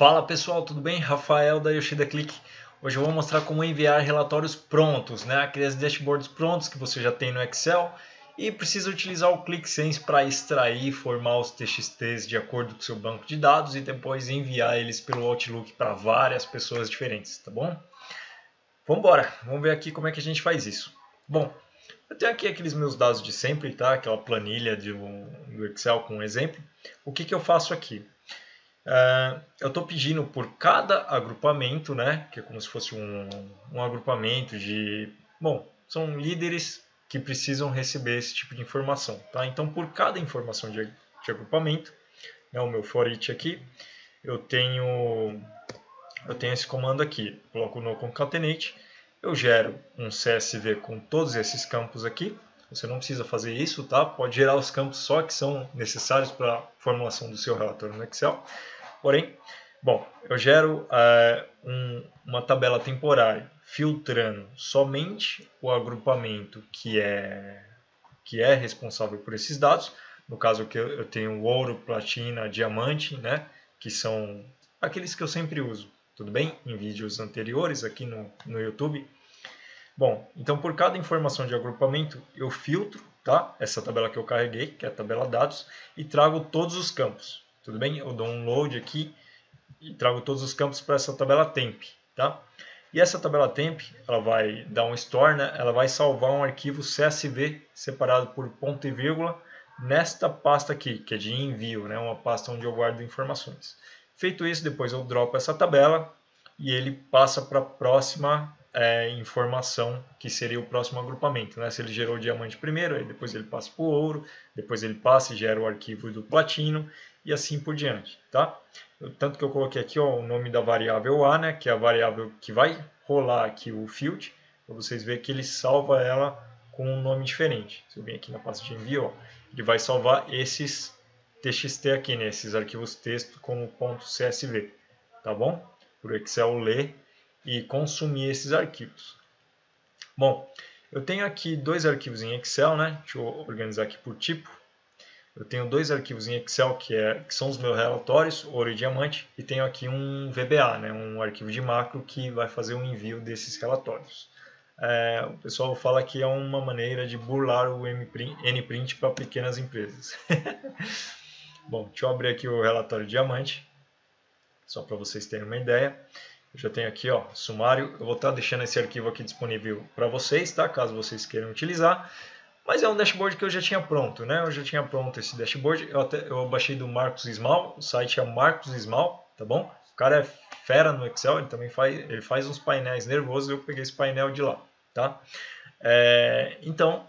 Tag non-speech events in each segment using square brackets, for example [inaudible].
Fala pessoal, tudo bem? Rafael da Yoshida Click. Hoje eu vou mostrar como enviar relatórios prontos, né? aqueles dashboards prontos que você já tem no Excel e precisa utilizar o ClickSense para extrair e formar os TXTs de acordo com o seu banco de dados e depois enviar eles pelo Outlook para várias pessoas diferentes, tá bom? Vamos embora, vamos ver aqui como é que a gente faz isso. Bom, eu tenho aqui aqueles meus dados de sempre, tá? aquela planilha de, do Excel com um exemplo. O que, que eu faço aqui? Uh, eu estou pedindo por cada agrupamento, né, que é como se fosse um, um agrupamento de... Bom, são líderes que precisam receber esse tipo de informação. Tá? Então, por cada informação de, de agrupamento, né, o meu for each aqui, eu tenho, eu tenho esse comando aqui. Coloco no concatenate, eu gero um CSV com todos esses campos aqui. Você não precisa fazer isso, tá? Pode gerar os campos só que são necessários para a formulação do seu relatório no Excel. Porém, bom, eu gero uh, um, uma tabela temporária filtrando somente o agrupamento que é, que é responsável por esses dados. No caso que eu tenho ouro, platina, diamante, né? que são aqueles que eu sempre uso. Tudo bem? Em vídeos anteriores aqui no, no YouTube. Bom, então por cada informação de agrupamento eu filtro tá? essa tabela que eu carreguei, que é a tabela dados, e trago todos os campos. Tudo bem? Eu dou um load aqui e trago todos os campos para essa tabela temp. Tá? E essa tabela temp, ela vai dar um store, né? ela vai salvar um arquivo CSV separado por ponto e vírgula nesta pasta aqui, que é de envio, né? uma pasta onde eu guardo informações. Feito isso, depois eu dropo essa tabela e ele passa para a próxima é, informação, que seria o próximo agrupamento. Né? Se ele gerou o diamante primeiro, aí depois ele passa para o ouro, depois ele passa e gera o arquivo do platino e assim por diante. Tá? Tanto que eu coloquei aqui ó, o nome da variável A, né, que é a variável que vai rolar aqui o field, para vocês verem que ele salva ela com um nome diferente. Se eu vir aqui na pasta de envio, ó, ele vai salvar esses TXT aqui, né, esses arquivos texto como .csv, tá bom? Para o Excel ler e consumir esses arquivos. Bom, eu tenho aqui dois arquivos em Excel, né? Deixa eu organizar aqui por tipo. Eu tenho dois arquivos em Excel que, é, que são os meus relatórios, ouro e diamante, e tenho aqui um VBA, né, um arquivo de macro que vai fazer o envio desses relatórios. É, o pessoal fala que é uma maneira de burlar o NPrint para pequenas empresas. [laughs] Bom, deixa eu abrir aqui o relatório diamante, só para vocês terem uma ideia. Já tenho aqui, ó, sumário. Eu vou estar deixando esse arquivo aqui disponível para vocês, tá? Caso vocês queiram utilizar. Mas é um dashboard que eu já tinha pronto, né? Eu já tinha pronto esse dashboard. Eu, até, eu baixei do Marcos Ismal, o site é Marcos Ismal, tá bom? O cara é fera no Excel, ele também faz, ele faz uns painéis nervosos, eu peguei esse painel de lá, tá? É, então,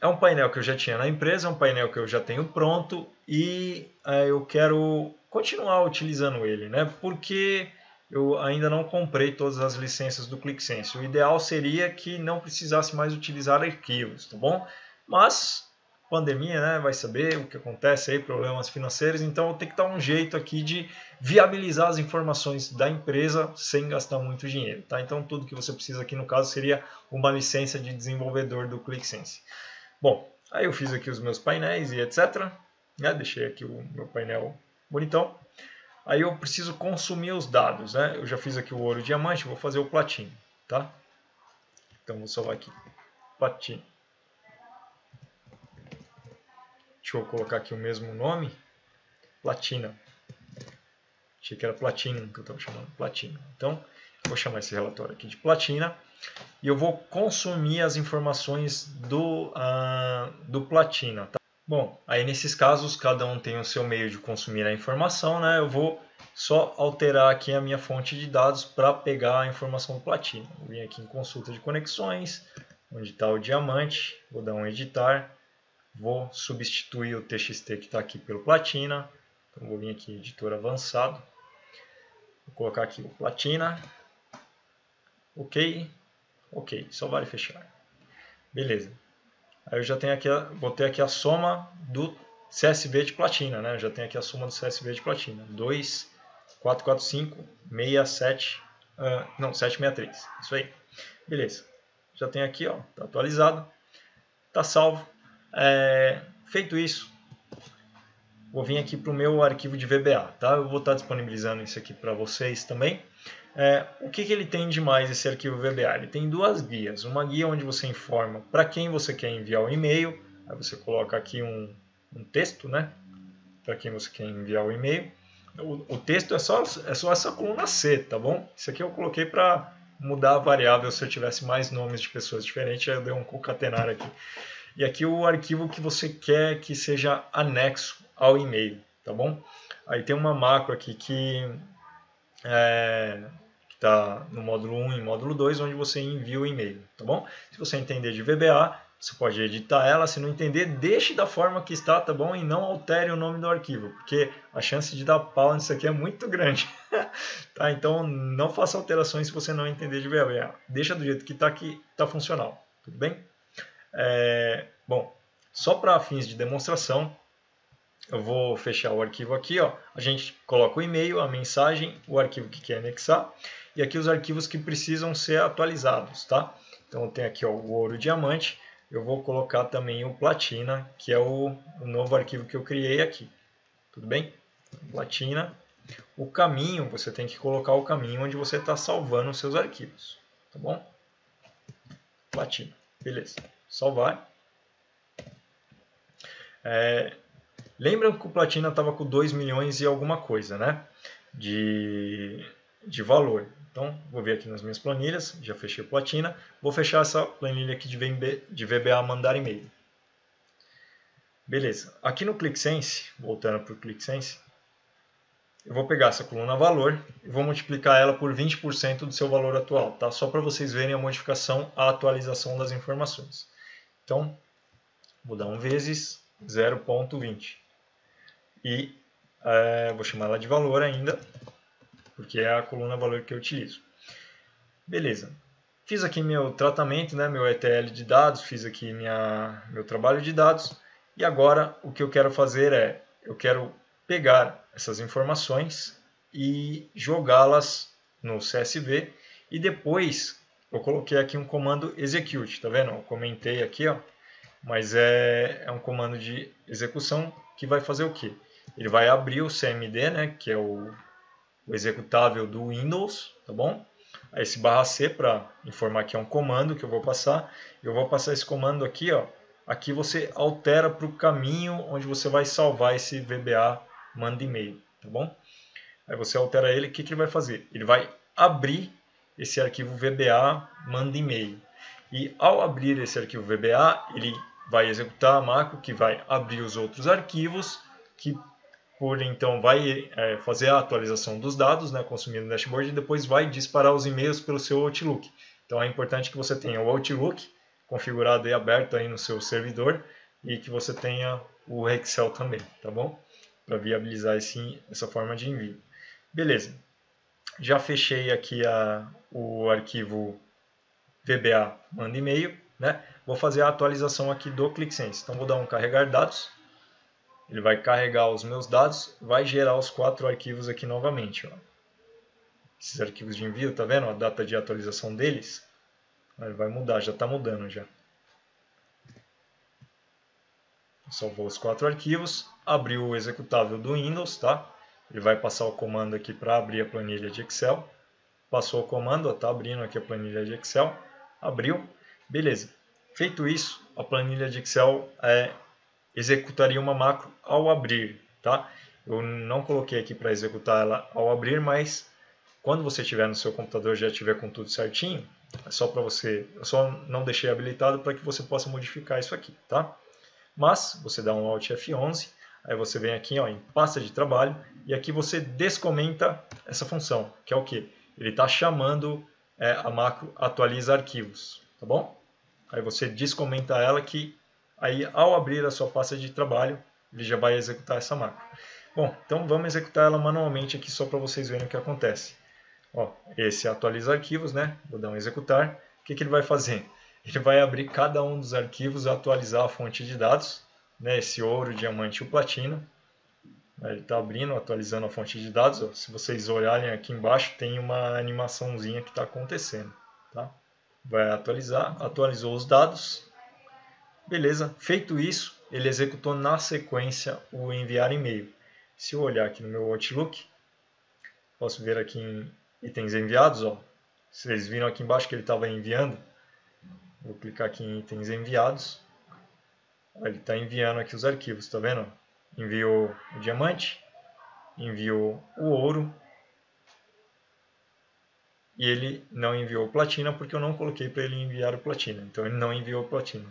é um painel que eu já tinha na empresa, é um painel que eu já tenho pronto e é, eu quero continuar utilizando ele, né? Porque eu ainda não comprei todas as licenças do ClickSense. O ideal seria que não precisasse mais utilizar arquivos, tá bom? Mas pandemia, né, vai saber o que acontece aí, problemas financeiros, então eu tenho que dar um jeito aqui de viabilizar as informações da empresa sem gastar muito dinheiro, tá? Então tudo que você precisa aqui no caso seria uma licença de desenvolvedor do ClickSense. Bom, aí eu fiz aqui os meus painéis e etc, né? Deixei aqui o meu painel bonitão. Aí eu preciso consumir os dados, né? Eu já fiz aqui o ouro e diamante, vou fazer o platino, tá? Então vou salvar aqui, platino. Deixa eu colocar aqui o mesmo nome, platina. Achei que era platina que eu estava chamando, platina. Então, vou chamar esse relatório aqui de platina e eu vou consumir as informações do, uh, do platina, tá? Bom, aí nesses casos cada um tem o seu meio de consumir a informação, né? Eu vou só alterar aqui a minha fonte de dados para pegar a informação do platino. Vou vir aqui em consulta de conexões, onde está o diamante, vou dar um editar, vou substituir o TXT que está aqui pelo platina, então vou vir aqui em editor avançado, vou colocar aqui o platina, ok, ok, só vale fechar. Beleza. Aí eu já tenho aqui, vou ter aqui a soma do CSV de platina, né? Eu já tenho aqui a soma do CSV de platina. 2, 4, 4, 5, 67, uh, não, 763. Isso aí. Beleza. Já tenho aqui, ó, tá atualizado, tá salvo. É, feito isso, vou vir aqui para o meu arquivo de VBA, tá? Eu vou estar disponibilizando isso aqui para vocês também. É, o que, que ele tem de mais esse arquivo VBA? Ele tem duas guias. Uma guia onde você informa para quem você quer enviar o e-mail. Aí você coloca aqui um, um texto, né? Para quem você quer enviar o e-mail. O, o, texto é só, é só essa coluna C, tá bom? Isso aqui eu coloquei para mudar a variável se eu tivesse mais nomes de pessoas diferentes. Eu dei um concatenar aqui. E aqui o arquivo que você quer que seja anexo ao e-mail, tá bom? Aí tem uma macro aqui que é, está no módulo 1 e módulo 2, onde você envia o e-mail, tá bom? Se você entender de VBA, você pode editar ela, se não entender, deixe da forma que está, tá bom? E não altere o nome do arquivo, porque a chance de dar pau nisso aqui é muito grande, [laughs] tá? Então, não faça alterações se você não entender de VBA. Deixa do jeito que está aqui, está funcional, tudo bem? É, bom, só para fins de demonstração, eu vou fechar o arquivo aqui, ó. A gente coloca o e-mail, a mensagem, o arquivo que quer anexar e aqui os arquivos que precisam ser atualizados, tá? Então tem aqui ó, o ouro diamante, eu vou colocar também o platina, que é o, o novo arquivo que eu criei aqui. Tudo bem? Platina. O caminho, você tem que colocar o caminho onde você está salvando os seus arquivos, tá bom? Platina, beleza. Salvar. É, lembram que o Platina estava com 2 milhões e alguma coisa, né? De, de valor. Então, vou ver aqui nas minhas planilhas, já fechei platina. Vou fechar essa planilha aqui de, VB, de VBA mandar e-mail. Beleza. Aqui no ClickSense, voltando para o ClickSense, eu vou pegar essa coluna valor e vou multiplicar ela por 20% do seu valor atual, tá? Só para vocês verem a modificação, a atualização das informações. Então, vou dar um vezes 0.20. E é, vou chamar ela de valor ainda, porque é a coluna valor que eu utilizo. Beleza. Fiz aqui meu tratamento, né, meu ETL de dados, fiz aqui minha, meu trabalho de dados. E agora o que eu quero fazer é, eu quero pegar essas informações e jogá-las no CSV e depois eu coloquei aqui um comando execute, tá vendo? Eu comentei aqui, ó, mas é, é um comando de execução que vai fazer o quê? Ele vai abrir o CMD, né, que é o o executável do Windows, tá bom? Esse barra C para informar que é um comando que eu vou passar. Eu vou passar esse comando aqui, ó. Aqui você altera para o caminho onde você vai salvar esse VBA manda e-mail, tá bom? Aí você altera ele, o que, que ele vai fazer? Ele vai abrir esse arquivo VBA manda e-mail. E ao abrir esse arquivo VBA, ele vai executar a macro que vai abrir os outros arquivos que por então vai é, fazer a atualização dos dados, né, consumindo o dashboard, e depois vai disparar os e-mails pelo seu Outlook. Então é importante que você tenha o Outlook configurado e aberto aí no seu servidor e que você tenha o Excel também, tá bom? Para viabilizar esse, essa forma de envio. Beleza. Já fechei aqui a, o arquivo VBA manda e-mail, né? Vou fazer a atualização aqui do ClickSense. Então vou dar um carregar dados ele vai carregar os meus dados, vai gerar os quatro arquivos aqui novamente. Ó. Esses arquivos de envio, tá vendo a data de atualização deles? Ele vai mudar, já está mudando já. Salvou os quatro arquivos, abriu o executável do Windows, tá? Ele vai passar o comando aqui para abrir a planilha de Excel. Passou o comando, está abrindo aqui a planilha de Excel. Abriu, beleza. Feito isso, a planilha de Excel é executaria uma macro ao abrir, tá? Eu não coloquei aqui para executar ela ao abrir, mas quando você tiver no seu computador já tiver com tudo certinho, é só para você, eu só não deixei habilitado para que você possa modificar isso aqui, tá? Mas você dá um Alt F11, aí você vem aqui ó, em pasta de trabalho e aqui você descomenta essa função, que é o que? Ele está chamando é, a macro atualiza arquivos, tá bom? Aí você descomenta ela que Aí, ao abrir a sua pasta de trabalho, ele já vai executar essa macro. Bom, então vamos executar ela manualmente aqui só para vocês verem o que acontece. Ó, esse atualiza arquivos, né? Vou dar um executar. O que, que ele vai fazer? Ele vai abrir cada um dos arquivos atualizar a fonte de dados, né? Esse ouro, diamante e o platino. Ele está abrindo, atualizando a fonte de dados. Ó. Se vocês olharem aqui embaixo, tem uma animaçãozinha que está acontecendo. Tá? Vai atualizar, atualizou os dados, Beleza, feito isso, ele executou na sequência o enviar e-mail. Se eu olhar aqui no meu Outlook, posso ver aqui em itens enviados, ó. Vocês viram aqui embaixo que ele estava enviando? Vou clicar aqui em itens enviados. Ele está enviando aqui os arquivos, está vendo? Enviou o diamante, enviou o ouro e ele não enviou platina porque eu não coloquei para ele enviar o platina. Então ele não enviou platina,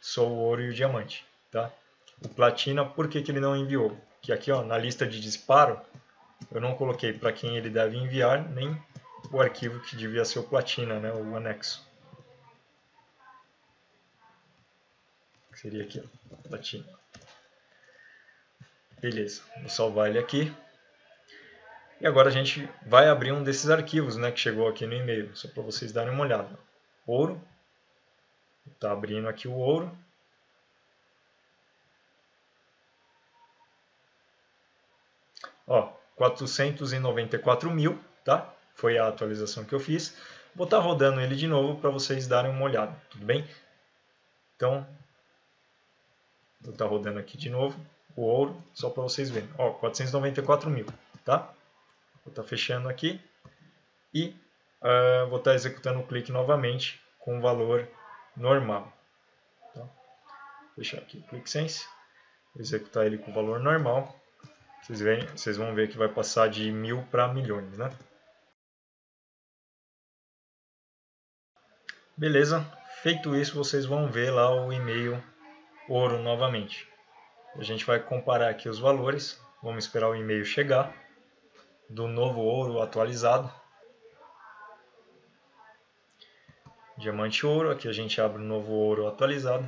só o ouro e o diamante. Tá? O platina, por que, que ele não enviou? Que aqui ó, na lista de disparo eu não coloquei para quem ele deve enviar, nem o arquivo que devia ser o platina, né, o anexo. Seria aqui, ó, platina. Beleza, vou salvar ele aqui. E agora a gente vai abrir um desses arquivos né, que chegou aqui no e-mail, só para vocês darem uma olhada. Ouro, está abrindo aqui o ouro. Ó, 494 mil, tá? Foi a atualização que eu fiz. Vou estar tá rodando ele de novo para vocês darem uma olhada, tudo bem? Então, vou estar tá rodando aqui de novo o ouro, só para vocês verem. Ó, 494 mil, tá? Vou estar tá fechando aqui e uh, vou estar tá executando o clique novamente com o valor normal. Tá? Fechar aqui o ClickSense, executar ele com o valor normal. Vocês, veem, vocês vão ver que vai passar de mil para milhões, né? Beleza, feito isso, vocês vão ver lá o e-mail ouro novamente. A gente vai comparar aqui os valores, vamos esperar o e-mail chegar do novo ouro atualizado. Diamante ouro, aqui a gente abre o novo ouro atualizado.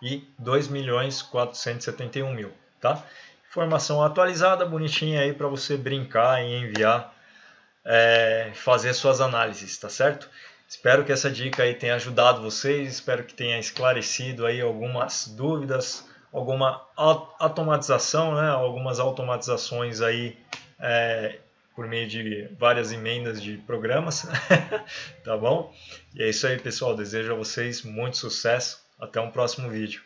E 2 milhões 471 mil, tá? Informação atualizada, bonitinha aí para você brincar e enviar, é, fazer suas análises, tá certo? Espero que essa dica aí tenha ajudado vocês, espero que tenha esclarecido aí algumas dúvidas, alguma automatização, né, algumas automatizações aí é, por meio de várias emendas de programas, [laughs] tá bom? E é isso aí, pessoal. Desejo a vocês muito sucesso. Até um próximo vídeo.